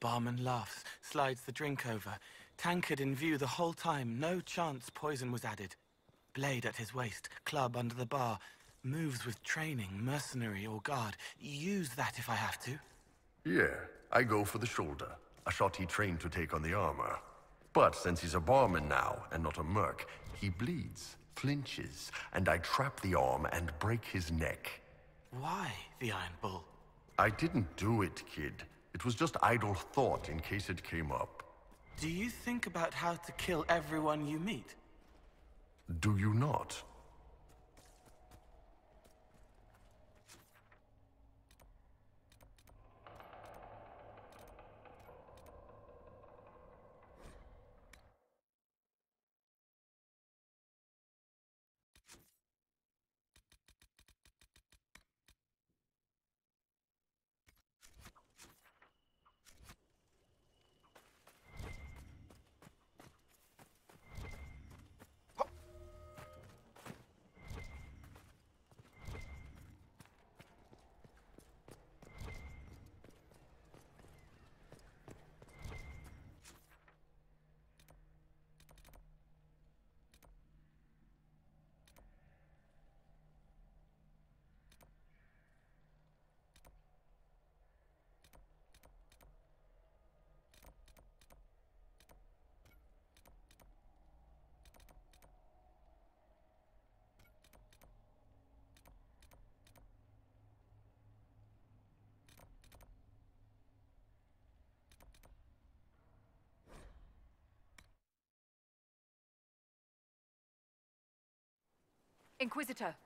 Barman laughs, slides the drink over. Tankard in view the whole time, no chance poison was added. Blade at his waist, club under the bar. Moves with training, mercenary or guard. Use that if I have to. Yeah, I go for the shoulder. A shot he trained to take on the armor. But since he's a barman now, and not a merc, he bleeds, flinches, and I trap the arm and break his neck. Why the Iron Bull? I didn't do it, kid. It was just idle thought in case it came up. Do you think about how to kill everyone you meet? Do you not? Inquisitor,